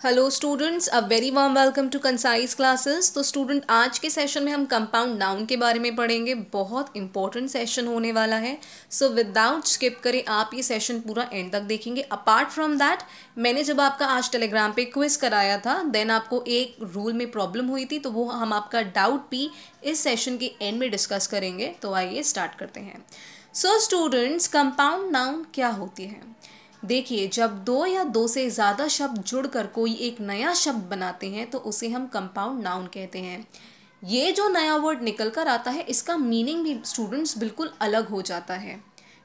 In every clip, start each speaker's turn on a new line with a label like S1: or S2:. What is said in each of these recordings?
S1: Hello students a very warm welcome to concise classes तो student आज के session में हम कंपाउंड नाउन के बारे में पढ़ेंगे। बहुत इंपॉर्टेंट सेशन होने वाला है। सो विदाउट स्किप करें, आप ये सेशन पूरा एंड तक देखेंगे। अपार्ट फ्रॉम दैट मैंने जब आपका आज टेलीग्राम पे क्विज कराया था देन आपको एक रूल में प्रॉब्लम हुई थी तो वो हम आपका डाउट भी इस सेशन के एंड में डिस्कस करेंगे। तो आइए स्टार्ट करते हैं। सो स्टूडेंट्स कंपाउंड नाउन क्या होती है? देखिए, जब दो या दो से ज़्यादा शब्द जुड़कर कोई एक नया शब्द बनाते हैं तो उसे हम कंपाउंड नाउन कहते हैं। ये जो नया वर्ड निकल कर आता है, इसका मीनिंग भी स्टूडेंट्स बिल्कुल अलग हो जाता है।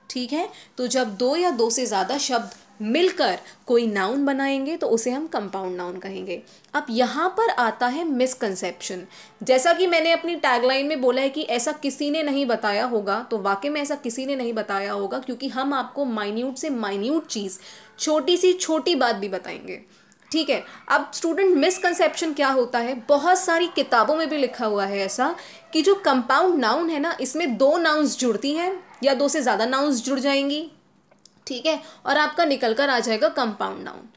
S1: ठीक है? तो जब दो या दो से ज़्यादा शब्द मिलकर कोई नाउन बनाएँगे तो उसे हम कंपाउंड नाउन कहेंगे। अब यहाँ पर आता है मिसकंसेप्शन जैसा कि मैंने अपनी टैगलाइन में बोला है कि ऐसा किसी ने नहीं बताया होगा तो वाकई में ऐसा किसी ने नहीं बताया होगा, क्योंकि हम आपको माइन्यूट से माइन्यूट चीज़, छोटी सी छोटी बात भी बताएँगे। ठीक है, अब स्टूडेंट मिसकंसेप्शन क्या होता है? बहुत सारी किताबों में भी लिखा हुआ है ऐसा कि जो कंपाउंड नाउन है ना, इसमें दो नाउन्स जुड़ती हैं या दो से ज़्यादा नाउन्स जुड़ जाएँगी। ठीक है? और आपका निकल कर आ जाएगा कंपाउंड नाउन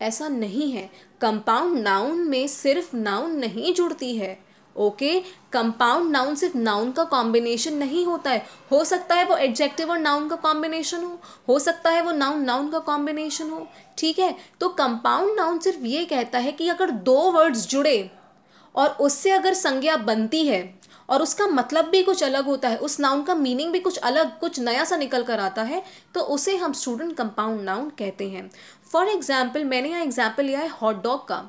S1: ऐसा नहीं है. कंपाउंड नाउन में सिर्फ़ नाउन नहीं जुड़ती है. ओके कंपाउंड नाउन सिर्फ़ नाउन का कॉम्बिनेशन नहीं होता है. हो सकता है वो एडजेक्टिव और नाउन का कॉम्बिनेशन हो. हो सकता है वो नाउन नाउन का कॉम्बिनेशन हो. ठीक है? तो कंपाउंड नाउन सिर्फ़ ये कहता है कि अगर दो वर्ड्स जुड़े और उससे अगर संज्ञा बनती है और उसका मतलब भी कुछ अलग होता है, उस नाउन का मीनिंग भी कुछ अलग, कुछ नया सा निकल कर आता है तो उसे हम स्टूडेंट कंपाउंड नाउन कहते हैं। फॉर एग्ज़ाम्पल मैंने यहाँ एग्ज़ाम्पल लिया है हॉट डॉग का,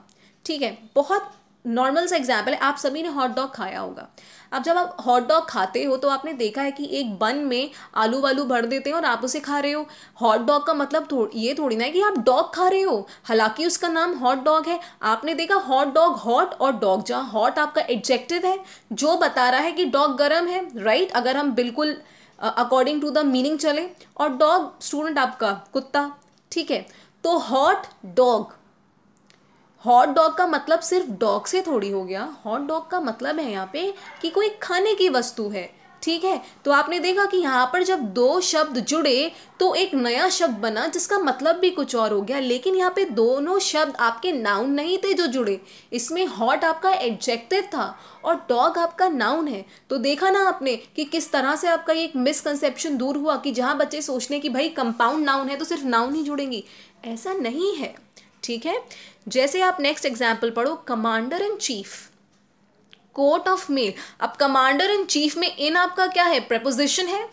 S1: ठीक है? बहुत नॉर्मल सा एग्ज़ाम्पल है आप सभी ने हॉट डॉग खाया होगा। अब जब आप हॉट डॉग खाते हो तो आपने देखा है कि एक बन में आलू वालू भर देते हैं और आप उसे खा रहे हो। हॉट डॉग का मतलब थो, ये थोड़ी ना है कि आप डॉग खा रहे हो। हालाँकि उसका नाम हॉट डॉग है। आपने देखा हॉट डॉग हॉट और डॉग जहाँ हॉट आपका एडजेक्टिव है जो बता रहा है कि डॉग गर्म है राइट अगर हम बिल्कुल अकॉर्डिंग टू द मीनिंग चले और डॉग स्टूडेंट आपका कुत्ता ठीक है? तो हॉट डॉग हॉट डॉग का मतलब सिर्फ़ डॉग से थोड़ी हो गया। हॉट डॉग का मतलब है यहाँ पे कि कोई खाने की वस्तु है, ठीक है? तो आपने देखा कि यहाँ पर जब दो शब्द जुड़े तो एक नया शब्द बना, जिसका मतलब भी कुछ और हो गया। लेकिन यहाँ पे दोनों शब्द आपके नाउन नहीं थे जो जुड़े। इसमें हॉट आपका एडजेक्टिव था और डॉग आपका नाउन है। तो देखा ना आपने कि किस तरह से आपका ये एक मिसकंसेप्शन दूर हुआ कि जहाँ बच्चे सोचने कि भाई कंपाउंड नाउन है तो सिर्फ़ नाउन ही जुड़ेंगी। ऐसा नहीं है। ठीक है? जैसे आप नेक्स्ट एग्ज़ाम्पल पढ़ो commander in chief coat of mail अब कमांडर इन चीफ में इन आपका क्या है? प्रपोजिशन है.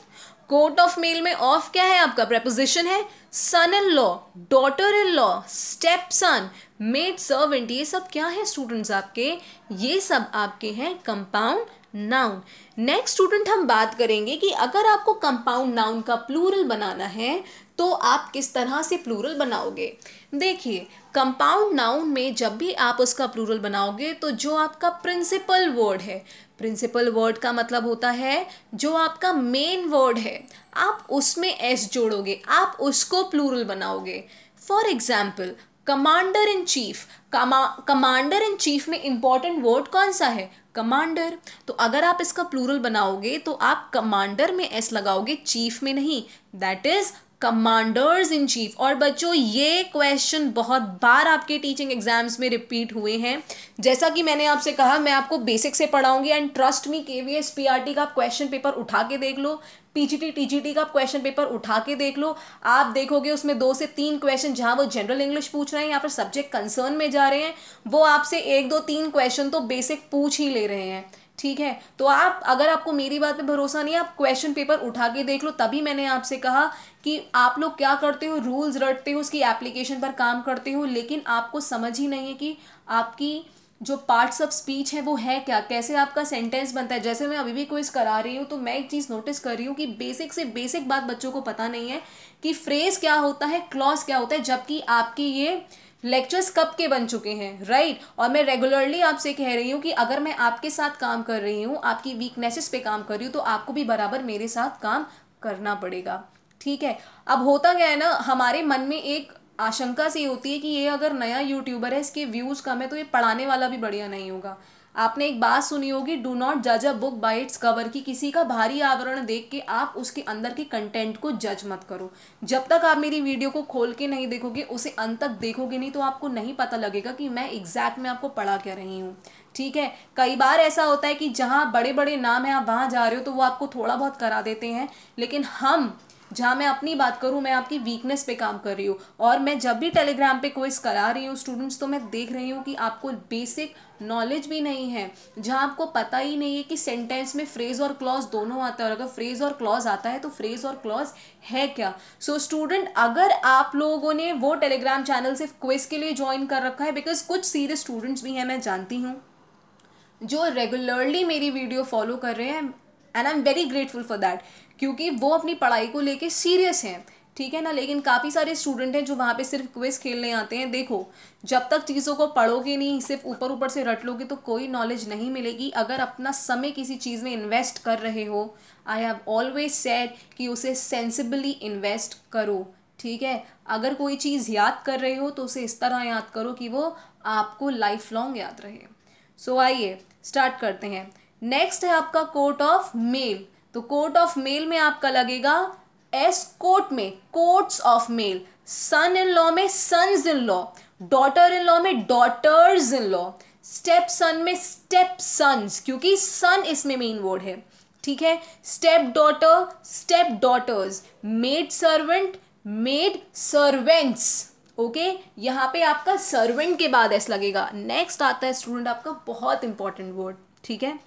S1: कोर्ट ऑफ़ मेल में ऑफ़ क्या है? आपका प्रपोजिशन है. Son in law daughter in law step son maid servant ये सब क्या है स्टूडेंट्स आपके? ये सब आपके हैं कंपाउंड नाउन नेक्स्ट स्टूडेंट हम बात करेंगे कि अगर आपको कंपाउंड नाउन का प्लूरल बनाना है तो आप किस तरह से प्लूरल बनाओगे? देखिए कंपाउंड नाउन में जब भी आप उसका प्लूरल बनाओगे तो जो आपका प्रिंसिपल वर्ड है प्रिंसिपल वर्ड का मतलब होता है जो आपका मेन वर्ड है, आप उसमें एस जोड़ोगे, आप उसको प्लूरल बनाओगे. For example commander in chief commander in chief में इंपॉर्टेंट वर्ड कौन सा है? कमांडर तो अगर आप इसका प्लूरल बनाओगे तो आप कमांडर में एस लगाओगे चीफ में नहीं. That is commanders in chief और बच्चों, ये क्वेश्चन बहुत बार आपके टीचिंग एग्ज़ाम्स में रिपीट हुए हैं. जैसा कि मैंने आपसे कहा, मैं आपको बेसिक से पढ़ाऊँगी and trust me K V S P R T का क्वेश्चन पेपर उठा के देख लो. पीजीटी टीजीटी का क्वेश्चन पेपर उठा के देख लो। आप देखोगे उसमें दो से तीन क्वेश्चन जहाँ वो जनरल इंग्लिश पूछ रहे हैं या फिर सब्जेक्ट कंसर्न में जा रहे हैं, वो आपसे एक, दो, तीन क्वेश्चन तो बेसिक पूछ ही ले रहे हैं। ठीक है? तो आप, अगर आपको मेरी बात पे भरोसा नहीं है, आप क्वेश्चन पेपर उठा के देख लो। तभी मैंने आपसे कहा कि आप लोग क्या करते हो रूल्स रटते हो, उसकी एप्लीकेशन पर काम करते हो, लेकिन आपको समझ ही नहीं है कि आपकी जो पार्ट्स ऑफ़ स्पीच है, वो है क्या? कैसे आपका सेंटेंस बनता है? जैसे मैं अभी भी क्विज करा रही हूँ तो मैं एक चीज़ नोटिस कर रही हूँ कि बेसिक से बेसिक बात बच्चों को पता नहीं है कि फ्रेज क्या होता है क्लॉज क्या होता है, जबकि आपकी ये लेक्चर्स कब के बन चुके हैं राइट right? और मैं रेगुलरली आपसे कह रही हूँ कि अगर मैं आपके साथ काम कर रही हूँ, आपकी वीकनेसेस पे काम कर रही हूँ तो आपको भी बराबर मेरे साथ काम करना पड़ेगा, ठीक है? अब होता क्या है ना, हमारे मन में एक आशंका सी होती है कि ये अगर नया यूट्यूबर है, इसके व्यूज़ कम है तो ये पढ़ाने वाला भी बढ़िया नहीं होगा। आपने एक बात सुनी होगी डू नॉट जज a book by its cover की किसी का भारी आवरण देख के आप उसके अंदर के कंटेंट को जज मत करो। जब तक आप मेरी वीडियो को खोल के नहीं देखोगे, उसे अंत तक देखोगे नहीं तो आपको नहीं पता लगेगा कि मैं एग्जैक्ट में आपको पढ़ा क्या रही हूँ। ठीक है? कई बार ऐसा होता है कि जहाँ बड़े बड़े नाम हैं, आप वहाँ जा रहे हो तो वो आपको थोड़ा बहुत करा देते हैं, लेकिन हम जहाँ मैं अपनी बात करूँ मैं आपकी वीकनेस पे काम कर रही हूँ। और मैं जब भी टेलीग्राम पे कोई करा रही हूँ स्टूडेंट्स तो मैं देख रही हूँ कि आपको बेसिक नॉलेज भी नहीं है जहाँ आपको पता ही नहीं है कि सेंटेंस में फ्रेज और क्लॉज दोनों आता है। और अगर फ्रेज और क्लॉज आता है तो फ्रेज और क्लॉज है क्या? सो so, स्टूडेंट अगर आप लोगों ने वो टेलीग्राम चैनल सिर्फ़ क्विज के लिए ज्वाइन कर रखा है बिकॉज़ कुछ सीरियस स्टूडेंट्स भी हैं मैं जानती हूँ जो रेगुलरली मेरी वीडियो फॉलो कर रहे हैं। And I am very grateful for that क्योंकि वो अपनी पढ़ाई को लेके सीरियस हैं ठीक है ना? लेकिन काफ़ी सारे स्टूडेंट हैं जो वहाँ पे सिर्फ़ क्विज खेलने आते हैं। देखो जब तक चीज़ों को पढ़ोगे नहीं सिर्फ़ ऊपर ऊपर से रट लोगे तो कोई नॉलेज नहीं मिलेगी। अगर अपना समय किसी चीज़ में इन्वेस्ट कर रहे हो आई हैव ऑलवेज सेड कि उसे सेंसिबली इन्वेस्ट करो ठीक है? अगर कोई चीज़ याद कर रहे हो तो उसे इस तरह याद करो कि वो आपको लाइफ लॉन्ग याद रहे। सो so, आइए स्टार्ट करते हैं। नेक्स्ट है आपका कोर्ट ऑफ़ मेल तो कोर्ट ऑफ़ मेल में आपका लगेगा एस कोर्ट में coats of mail son in law में sons in law daughter in law में daughters in law step son में स्टेप सन्स क्योंकि सन इसमें मेन वर्ड है. ठीक है? Step daughter step daughters maid servant maid servants okay यहाँ पे आपका सर्वेंट के बाद एस लगेगा. नेक्स्ट आता है स्टूडेंट आपका बहुत इंपॉर्टेंट वर्ड ठीक है?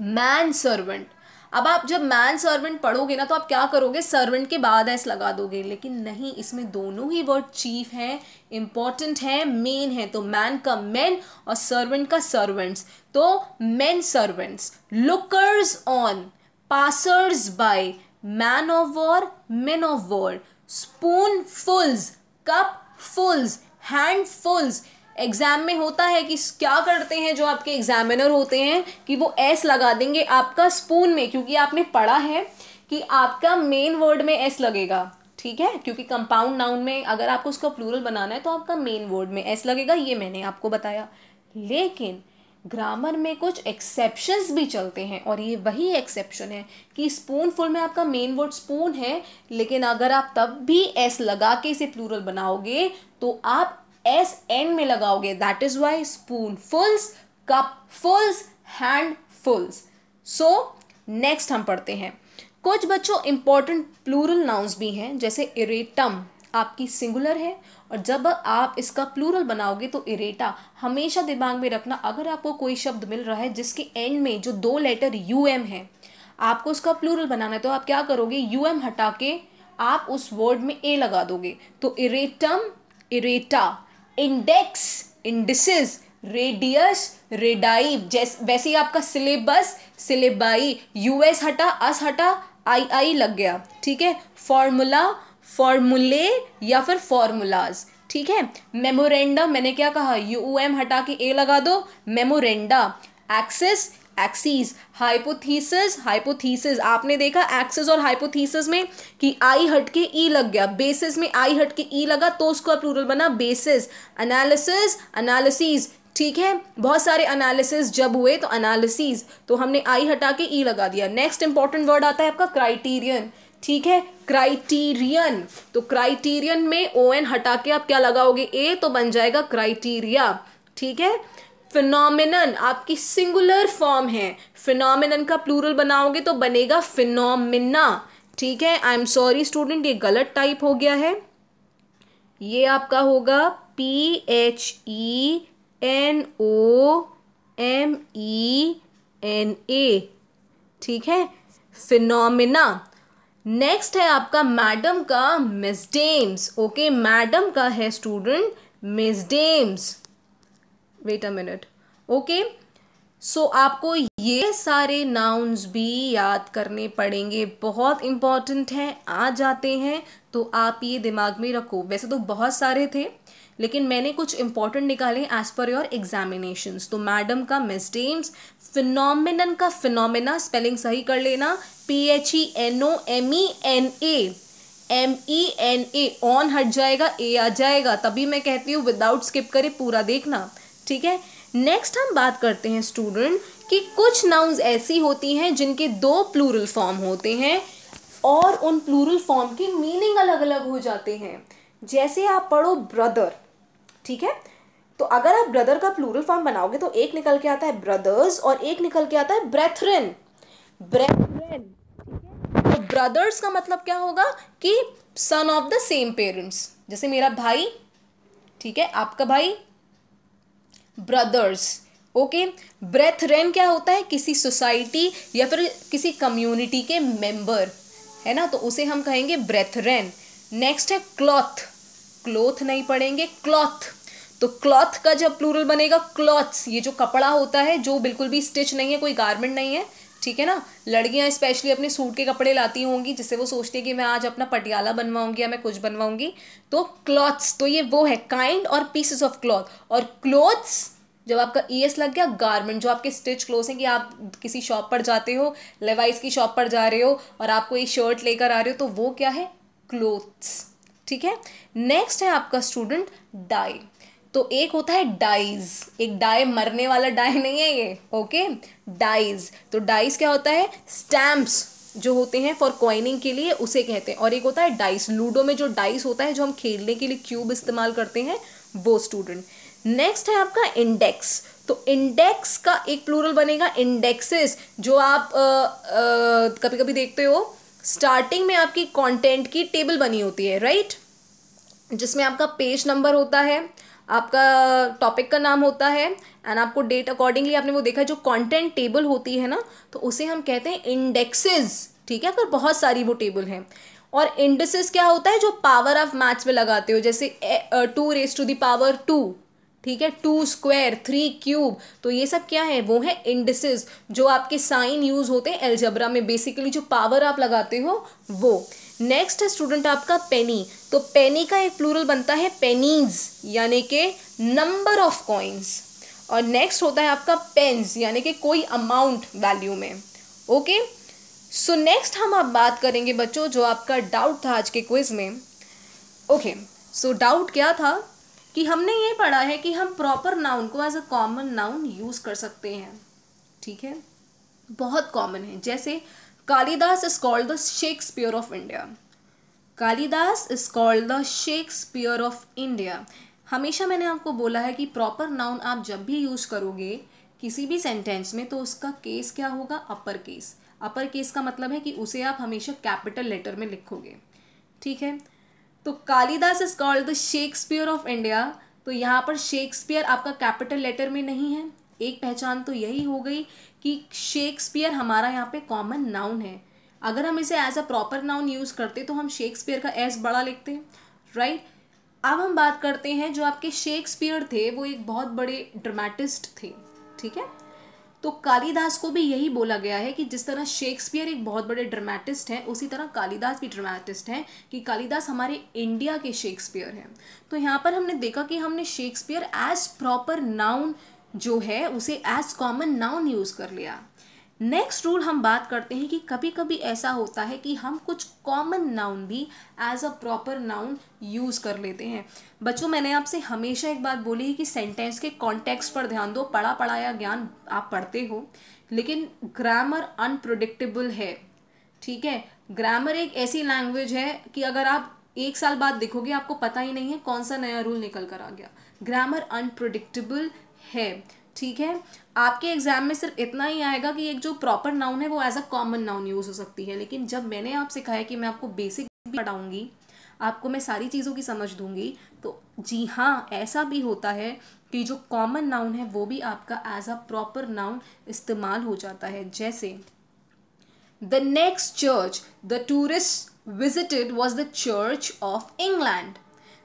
S1: मैन सर्वेंट अब आप जब मैन सर्वेंट पढ़ोगे ना तो आप क्या करोगे? सर्वेंट के बाद एस लगा दोगे। लेकिन नहीं, इसमें दोनों ही वर्ड चीफ हैं इंपॉर्टेंट हैं मेन है। तो मैन का मैन और सर्वेंट का सर्वेंट्स तो man servants lookers on passers by man of war man of war spoonfuls cupfuls handfuls exam में होता है कि क्या करते हैं जो आपके एग्जामिनर होते हैं कि वो एस लगा देंगे आपका स्पून में, क्योंकि आपने पढ़ा है कि आपका मेन वर्ड में एस लगेगा, ठीक है? क्योंकि कंपाउंड नाउन में अगर आपको उसका प्लूरल बनाना है तो आपका मेन वर्ड में एस लगेगा, ये मैंने आपको बताया। लेकिन ग्रामर में कुछ एक्सेप्शंस भी चलते हैं, और ये वही एक्सेप्शन है कि स्पून फुल में आपका मेन वर्ड स्पून है, लेकिन अगर आप तब भी एस लगा के इसे प्लूरल बनाओगे तो आप एस एन में लगाओगे that is why spoonfuls cupfuls handfuls so next हम पढ़ते हैं। कुछ बच्चों इंपॉर्टेंट प्लूरल नाउंस भी हैं, जैसे इरेटम आपकी सिंगुलर है, और जब आप इसका प्लूरल बनाओगे तो इरेटा हमेशा दिमाग में रखना, अगर आपको कोई शब्द मिल रहा है जिसके एंड में जो दो लेटर यू एम है, आपको उसका प्लूरल बनाना है तो आप क्या करोगे यू एम हटा के आप उस वर्ड में ए लगा दोगे। तो erratum errata index indices radius radii जैसे, वैसे ही आपका सिलेबस सिलेबाई यूएस हटा अस हटा आई आई लग गया, ठीक है? फॉर्मूला फॉर्मूले या फिर फॉर्मूलाज ठीक है? मेमोरेंडा मैंने क्या कहा? यू एम हटा के ए लगा दो memoranda axes axes hypothesis hypothesis आपने देखा एक्सिस और हाइपोथीसिस में कि आई हट के ई e लग गया। बेसिस में आई हट के ई e लगा तो उसका प्लूरल बना बेसिस एनालिसिस एनालिसिस ठीक है? बहुत सारे एनालिसिस जब हुए तो एनालिसिस तो हमने आई हटा के ई e लगा दिया। नेक्स्ट इंपॉर्टेंट वर्ड आता है आपका क्राइटेरियन ठीक है? क्राइटेरियन तो क्राइटेरियन में ओ एन हटा के आप क्या लगाओगे? ए तो बन जाएगा क्राइटेरिया ठीक है? फिनोमिनन आपकी सिंगुलर फॉर्म है। फिनोमिनन का प्लूरल बनाओगे तो बनेगा फिनोमिना ठीक है? आई एम सॉरी स्टूडेंट ये गलत टाइप हो गया है। ये आपका होगा P H E N O M E N A ठीक है? फिनोमिना नेक्स्ट है आपका मैडम का मिसडेम्स ओके मैडम का है student mesdames wait a minute okay so आपको ये सारे नाउन्स भी याद करने पड़ेंगे। बहुत इंपॉर्टेंट हैं। आ जाते हैं। तो आप ये दिमाग में रखो। वैसे तो बहुत सारे थे, लेकिन मैंने कुछ इंपॉर्टेंट निकाले एज पर योर एग्जामिनेशन तो मैडम का मिसडेम्स फिनोमिनन का फिनोमिना स्पेलिंग सही कर लेना। P H E N O M E N A M E N A on हट जाएगा ए आ जाएगा। तभी मैं कहती हूँ विदाउट स्किप करे, पूरा देखना। ठीक है? नेक्स्ट हम बात करते हैं स्टूडेंट कि कुछ नाउन्स ऐसी होती हैं जिनके दो प्लूरल फॉर्म होते हैं और उन प्लूरल फॉर्म की मीनिंग अलग अलग हो जाते हैं। जैसे आप पढ़ो ब्रदर ठीक है? तो अगर आप ब्रदर का प्लूरल फॉर्म बनाओगे तो एक निकल के आता है ब्रदर्स और एक निकल के आता है ब्रेथरन ब्रेथरन तो ब्रदर्स का मतलब क्या होगा कि son of the same parents जैसे मेरा भाई, ठीक है? आपका भाई ब्रदर्स ओके ब्रेथरेन क्या होता है? किसी सोसाइटी या फिर किसी कम्युनिटी के मेंबर है ना? तो उसे हम कहेंगे ब्रेथ रेन। नेक्स्ट है क्लॉथ क्लोथ नहीं पढ़ेंगे क्लॉथ तो क्लॉथ का जब प्लूरल बनेगा क्लॉथ्स ये जो कपड़ा होता है, जो बिल्कुल भी स्टिच नहीं है, कोई गारमेंट नहीं है ठीक है ना? लड़कियाँ स्पेशली अपने सूट के कपड़े लाती होंगी, जिससे वो सोचती है कि मैं आज अपना पटियाला बनवाऊँगी या मैं कुछ बनवाऊँगी। तो क्लॉथ्स तो ये वो है काइंड और पीसेस ऑफ़ क्लॉथ और क्लोथ्स जब आपका ई एस लग गया गारमेंट जो आपके स्टिच क्लोथ हैं कि आप किसी शॉप पर जाते हो लेवाइस की शॉप पर जा रहे हो और आपको ये शर्ट लेकर आ रहे हो तो वो क्या है? क्लोथ्स ठीक है? नेक्स्ट है आपका स्टूडेंट डाई तो एक होता है डाइज एक डाई मरने वाला डाई नहीं है ये ओके डाइज तो डाइज क्या होता है? स्टैम्प्स जो होते हैं फॉर कॉइनिंग के लिए उसे कहते हैं। और एक होता है डाइस लूडो में जो डाइस होता है जो हम खेलने के लिए क्यूब इस्तेमाल करते हैं वो स्टूडेंट नेक्स्ट है आपका इंडेक्स तो इंडेक्स का एक प्लूरल बनेगा इंडेक्सेस जो आप आ, आ, कभी कभी देखते हो स्टार्टिंग में आपकी कंटेंट की टेबल बनी होती है राइट जिसमें आपका पेज नंबर होता है आपका टॉपिक का नाम होता है एंड आपको डेट अकॉर्डिंगली आपने वो देखा जो कंटेंट टेबल होती है ना तो उसे हम कहते हैं इंडेक्सेस ठीक है? अगर बहुत सारी वो टेबल हैं। और इंडसेस क्या होता है, जो पावर ऑफ़ मैथ्स में लगाते हो, जैसे two race two dower two ठीक है? टू स्क्वायर थ्री क्यूब तो ये सब क्या है? वो है इंडिसेस जो आपके साइन यूज़ होते हैं एल्जबरा में. बेसिकली जो पावर आप लगाते हो, वो. नेक्स्ट है स्टूडेंट आपका पेनी तो पेनी का एक प्लूरल बनता है पेनीज यानी के नंबर ऑफ़ कॉइन्स और नेक्स्ट होता है आपका पेन्स यानी कि कोई अमाउंट वैल्यू में. ओके सो नेक्स्ट हम आप बात करेंगे बच्चों, जो आपका डाउट था आज के क्विज में. ओके सो डाउट क्या था? कि हमने ये पढ़ा है कि हम प्रॉपर नाउन को as a common noun use कर सकते हैं। ठीक है? बहुत कॉमन है। जैसे, Kalidas is called the Shakespeare of India Kalidas is called the Shakespeare of India हमेशा मैंने आपको बोला है कि प्रॉपर नाउन आप जब भी यूज़ करोगे, किसी भी सेंटेंस में तो उसका केस क्या होगा? अपर केस अपर केस का मतलब है कि उसे आप हमेशा कैपिटल लेटर में लिखोगे। ठीक है? तो Kalidas is called the Shakespeare of India तो यहाँ पर शेक्सपियर आपका कैपिटल लेटर में नहीं है। एक पहचान तो यही हो गई कि शेक्सपियर हमारा यहाँ पे कॉमन नाउन है। अगर हम इसे as a proper noun use करते तो हम शेक्सपियर का एस बड़ा लिखते राइट अब हम बात करते हैं जो आपके शेक्सपियर थे, वो एक बहुत बड़े ड्रामेटिस्ट थे, ठीक है? तो कालिदास को भी यही बोला गया है कि जिस तरह शेक्सपियर एक बहुत बड़े ड्रामेटिस्ट हैं, उसी तरह कालिदास भी ड्रामेटिस्ट हैं कि कालिदास हमारे इंडिया के शेक्सपियर हैं। तो यहाँ पर हमने देखा कि हमने शेक्सपियर एज प्रॉपर नाउन जो है, उसे एज कॉमन नाउन यूज़ कर लिया। नेक्स्ट रूल हम बात करते हैं कि कभी कभी ऐसा होता है कि हम कुछ कॉमन नाउन भी as a proper noun use कर लेते हैं। बच्चों, मैंने आपसे हमेशा एक बात बोली है कि सेंटेंस के कॉन्टेक्स्ट पर ध्यान दो पढ़ा पढ़ाया ज्ञान आप पढ़ते हो, लेकिन ग्रामर अनप्रोडिक्टेबल है, ठीक है? ग्रामर एक ऐसी लैंग्वेज है कि अगर आप एक साल बाद देखोगे, आपको पता ही नहीं है कौन सा नया रूल निकल कर आ गया। ग्रामर अनप्रोडिक्टेबल है। ठीक है? आपके एग्ज़ाम में सिर्फ़ इतना ही आएगा कि एक जो प्रॉपर नाउन है, वो as a common noun use हो सकती है। लेकिन जब मैंने आपसे कहा है कि मैं आपको बेसिक पढ़ाऊँगी, आपको मैं सारी चीज़ों की समझ दूँगी तो जी हाँ ऐसा भी होता है कि जो कॉमन नाउन है, वो भी आपका एज अ प्रॉपर नाउन इस्तेमाल हो जाता है। जैसे the next church the tourist visited was the church of England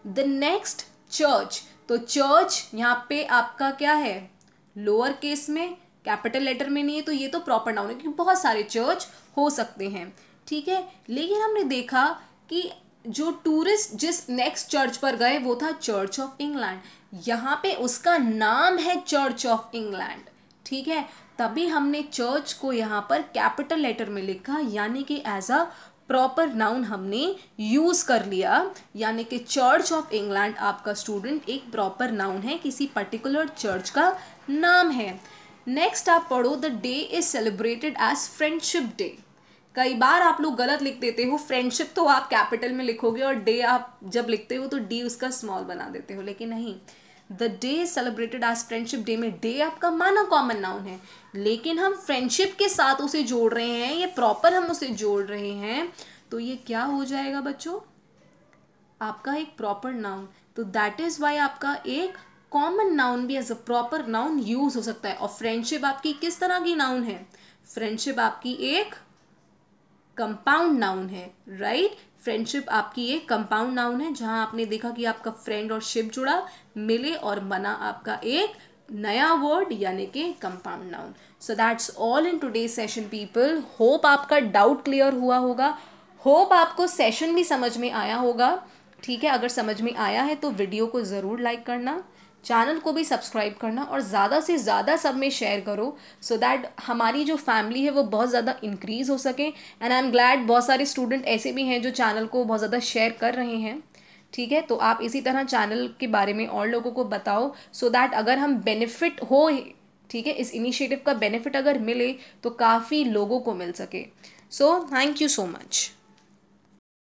S1: the next church तो चर्च यहाँ पे आपका क्या है? लोअर केस में कैपिटल लेटर में नहीं है तो ये तो प्रॉपर नाउन है, क्योंकि बहुत सारे चर्च हो सकते हैं, ठीक है? लेकिन हमने देखा कि जो टूरिस्ट जिस नेक्स्ट चर्च पर गए, वो था चर्च ऑफ़ इंग्लैंड यहाँ पे उसका नाम है चर्च ऑफ़ इंग्लैंड ठीक है? तभी हमने चर्च को यहाँ पर कैपिटल लेटर में लिखा, यानी कि एज अ प्रॉपर नाउन हमने यूज़ कर लिया। यानी कि चर्च ऑफ़ इंग्लैंड आपका स्टूडेंट एक प्रॉपर नाउन है, किसी पर्टिकुलर चर्च का नाम है। नेक्स्ट आप पढ़ो the day is celebrated as friendship day कई बार आप लोग गलत लिख देते हो फ्रेंडशिप तो आप कैपिटल में लिखोगे और डे आप जब लिखते हो तो डी उसका स्मॉल बना देते हो, लेकिन नहीं। The day celebrated as friendship day में डे आपका माना कॉमन नाउन है। लेकिन हम फ्रेंडशिप के साथ उसे जोड़ रहे हैं, ये प्रॉपर हम उसे जोड़ रहे हैं तो ये क्या हो जाएगा बच्चों? आपका एक प्रॉपर नाउन तो दैट इज़ वाई आपका एक कॉमन नाउन भी as a proper noun use हो सकता है। और फ्रेंडशिप आपकी किस तरह की नाउन है? फ्रेंडशिप आपकी एक कंपाउंड नाउन है राइट फ्रेंडशिप आपकी एक कंपाउंड नाउन है, जहाँ आपने देखा कि आपका फ्रेंड और शिप जुड़ा, मिले और बना आपका एक नया वर्ड यानी कि compound noun so that's all in today session people hope आपका डाउट क्लियर हुआ होगा. होप आपको सेशन भी समझ में आया होगा. ठीक है, अगर समझ में आया है तो वीडियो को ज़रूर लाइक करना. चैनल को भी सब्सक्राइब करना और ज़्यादा से ज़्यादा सब में शेयर करो सो so दैट हमारी जो फैमिली है वो बहुत ज़्यादा इंक्रीज़ हो सके. एंड आई एम ग्लैड बहुत सारे स्टूडेंट ऐसे भी हैं जो चैनल को बहुत ज़्यादा शेयर कर रहे हैं. ठीक है? तो आप इसी तरह चैनल के बारे में और लोगों को बताओ सो so दैट अगर हम बेनिफिट हो, ठीक है? इस इनिशिएटिव का बेनिफिट अगर मिले तो काफ़ी लोगों को मिल सके. So thank you so much